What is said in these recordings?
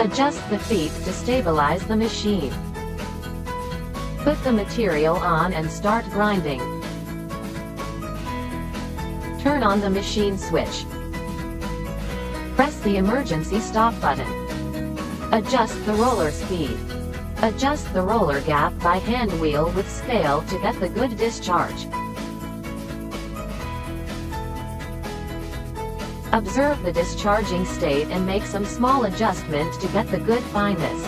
Adjust the feet to stabilize the machine. Put the material on and start grinding. Turn on the machine switch. Press the emergency stop button. Adjust the roller speed. Adjust the roller gap by hand wheel with scale to get the good discharge. Observe the discharging state and make some small adjustment to get the good fineness.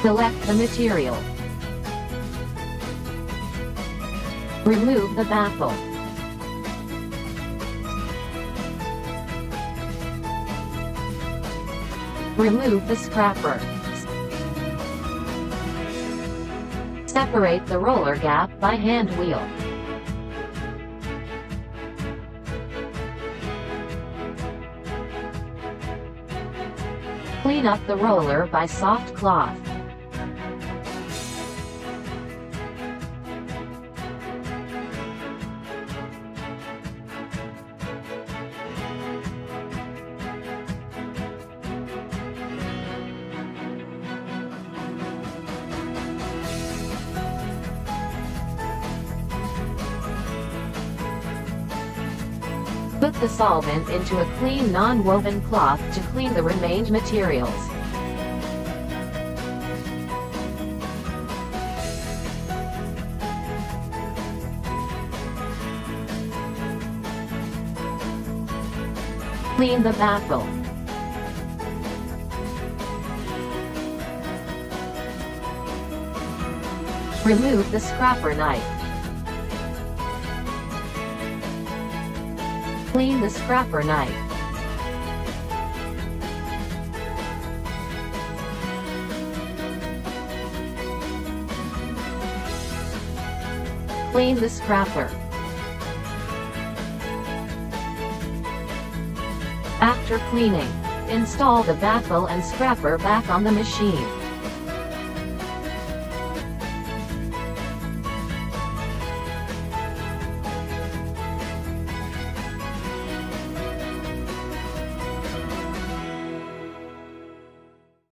Select the material. Remove the baffle. Remove the scrapper. Separate the roller gap by hand wheel. Clean up the roller by soft cloth. Put the solvent into a clean non-woven cloth to clean the remained materials. Clean the baffle. Remove the scrapper knife. Clean the scrapper knife. Clean the scrapper. After cleaning, install the baffle and scrapper back on the machine.